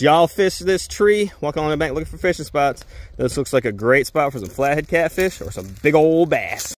Y'all fish this tree, Walking along the bank looking for fishing spots. This looks like a great spot for some flathead catfish or some big old bass.